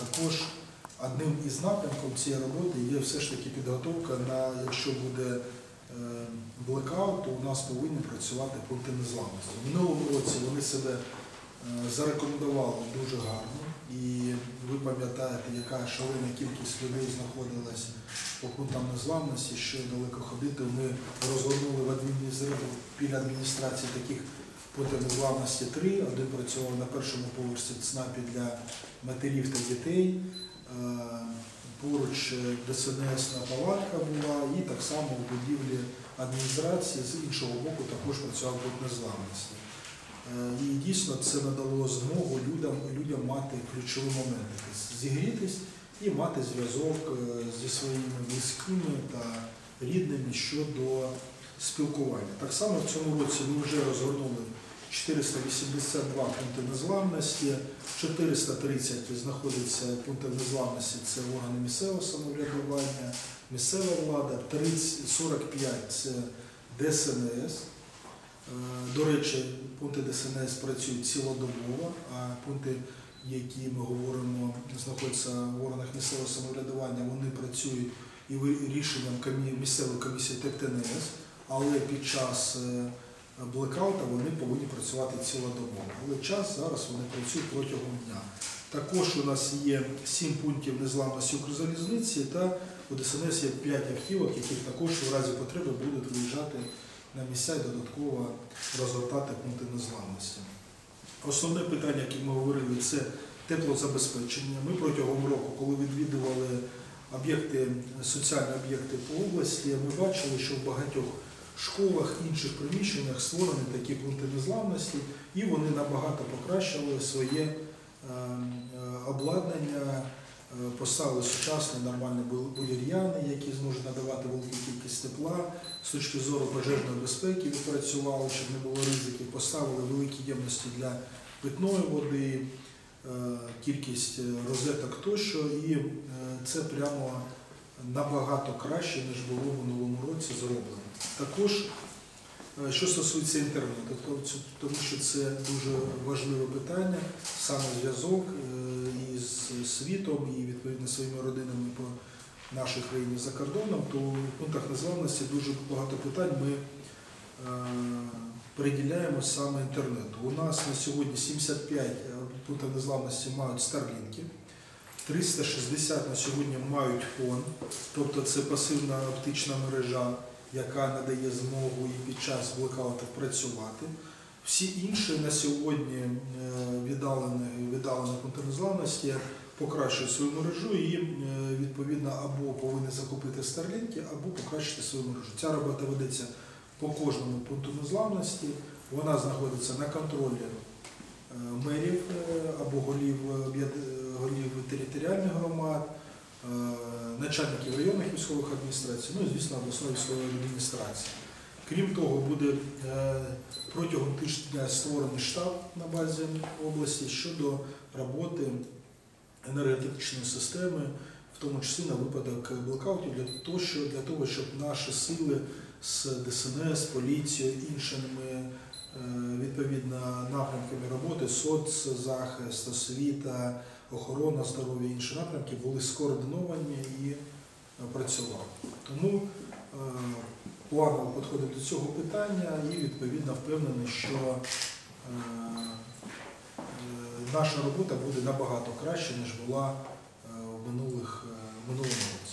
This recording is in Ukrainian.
також одним із напрямків цієї роботи є все ж таки підготовка на якщо буде е, блекаут, то у нас повинні працювати пункти незламності. В минулому році вони себе е, зарекомендували дуже гарно. І ви пам'ятаєте, яка шалена кількість людей знаходилась по пунктам незламності, що далеко ходити. Ми розгорнули в біля адміністрації таких пунктів незламності три. Один працював на першому поверсі ЦНАПі для матерів та дітей. Е, Поруч е, ДСНС на палатка була, і так само у будівлі адміністрації з іншого боку також працював пункт незламності. Е, І дійсно це надало змогу людям, людям мати ключові моменти, тобто зігрітись і мати зв'язок зі своїми близькими та рідними щодо спілкування. Так само в цьому році ми вже розгорнули 482 пункти незламності, 430 знаходиться пункти незламності, це органи місцевого самоврядування, місцева влада, 30, 45 це ДСНС. Е, До речі, пункти ДСНС працюють цілодобово, а пункти, які ми говоримо, знаходяться в органах місцевого самоврядування, вони працюють і рішенням місцевої комісії ТЕКТНС, але під час е, блекаута вони повинні працювати цілодобово. Але час зараз вони працюють протягом дня. Також у нас є сім пунктів незламності Укрзалізниці та у ДСНС є 5 автівок, які також в разі потреби будуть виїжджати на місця і додатково розгортати пункти незламності. Основне питання, яке ми говорили, це теплозабезпечення. Ми протягом року, коли відвідували об'єкти, соціальні об'єкти по області, ми бачили, що в багатьох школах, інших приміщеннях створені такі пункти незламності, і вони набагато покращили своє е, е, обладнання, е, поставили сучасні нормальні бу- які зможуть надавати велику кількість тепла. З точки зору пожежної безпеки відпрацювали, щоб не було ризиків, поставили великі ємності для питної води, кількість розеток тощо, і це прямо набагато краще, ніж було в минулому році зроблено. Також, е, що стосується інтернету, то тому що це дуже важливе питання, саме зв'язок е, із світом і відповідно своїми родинами по нашій країні за кордоном, то в пунктах незламності дуже багато питань ми е, приділяємо саме інтернету. У нас на сьогодні 75 пунктів незламності мають старлінки. 360 на сьогодні мають фон, тобто це пасивна оптична мережа, яка надає змогу і під час блекаутів працювати. Всі інші на сьогодні віддалені, віддалені пункти покращують свою мережу і е, відповідно або повинні закупити старлінки, або покращити свою мережу. Ця робота ведеться по кожному пункту незламності. Вона знаходиться на контролі е, мерів е, або голів, голів територіальних громад, начальників районних військових адміністрацій, ну і звісно обласної військової адміністрації. Крім того, буде е, протягом тижня створений штаб на базі області щодо роботи енергетичної системи, в тому числі на випадок блекаутів, для того, що- для того, щоб наші сили з ДСНС, поліцією, іншими е, відповідно напрямками роботи, соцзахист, освіта, охорона здоров'я і інші напрямки були скоординовані і е, працювали. Тому е, планово підходить до цього питання і відповідно впевнений, що е, наша робота буде набагато краще, ніж була в минулому році.